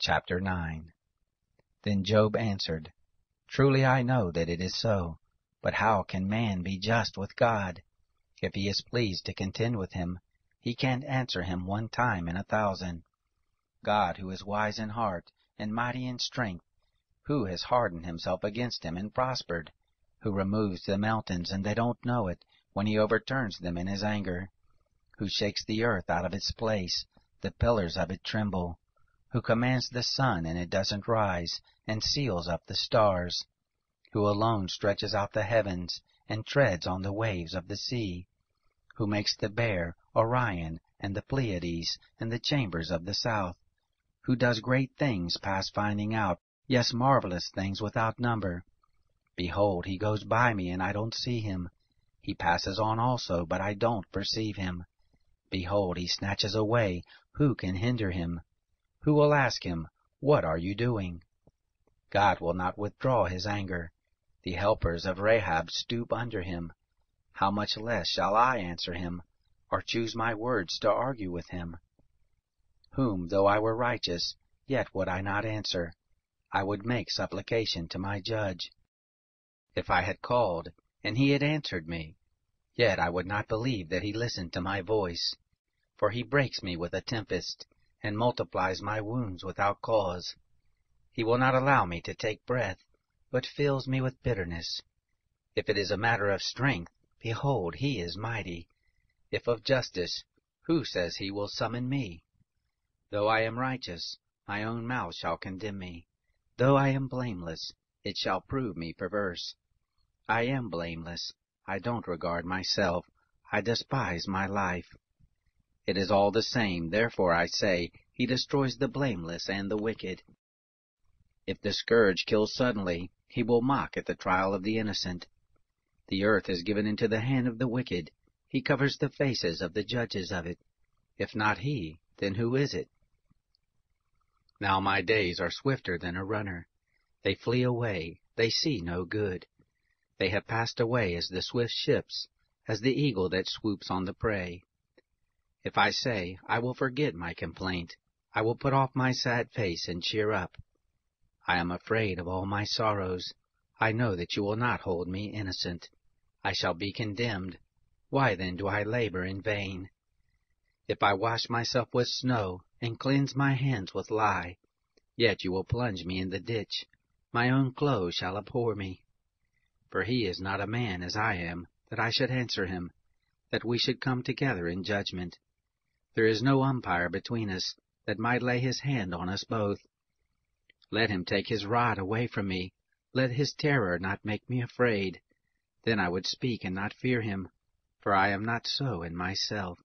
Chapter 9 Then Job answered, Truly I know that it is so, but how can man be just with God? If he is pleased to contend with him, he can't answer him one time in a thousand. God, who is wise in heart and mighty in strength, who has hardened himself against him and prospered, who removes the mountains and they don't know it when he overturns them in his anger, who shakes the earth out of its place, the pillars of it tremble who commands the sun and it doesn't rise, and seals up the stars, who alone stretches out the heavens and treads on the waves of the sea, who makes the bear, Orion, and the Pleiades, and the chambers of the south, who does great things past finding out, yes, marvelous things without number. Behold, he goes by me, and I don't see him. He passes on also, but I don't perceive him. Behold, he snatches away, who can hinder him? Who will ask him, What are you doing? God will not withdraw his anger. The helpers of Rahab stoop under him. How much less shall I answer him, or choose my words to argue with him? Whom, though I were righteous, yet would I not answer. I would make supplication to my judge. If I had called, and he had answered me, yet I would not believe that he listened to my voice. For he breaks me with a tempest and multiplies my wounds without cause. He will not allow me to take breath, but fills me with bitterness. If it is a matter of strength, behold, he is mighty. If of justice, who says he will summon me? Though I am righteous, my own mouth shall condemn me. Though I am blameless, it shall prove me perverse. I am blameless. I don't regard myself. I despise my life. It is all the same, therefore I say, he destroys the blameless and the wicked. If the scourge kills suddenly, he will mock at the trial of the innocent. The earth is given into the hand of the wicked. He covers the faces of the judges of it. If not he, then who is it? Now my days are swifter than a runner. They flee away, they see no good. They have passed away as the swift ships, as the eagle that swoops on the prey. If I say, I will forget my complaint, I will put off my sad face and cheer up. I am afraid of all my sorrows. I know that you will not hold me innocent. I shall be condemned. Why then do I labor in vain? If I wash myself with snow, and cleanse my hands with lye, yet you will plunge me in the ditch. My own clothes shall abhor me. For he is not a man as I am, that I should answer him, that we should come together in judgment. There is no umpire between us that might lay his hand on us both. Let him take his rod away from me. Let his terror not make me afraid. Then I would speak and not fear him, for I am not so in myself.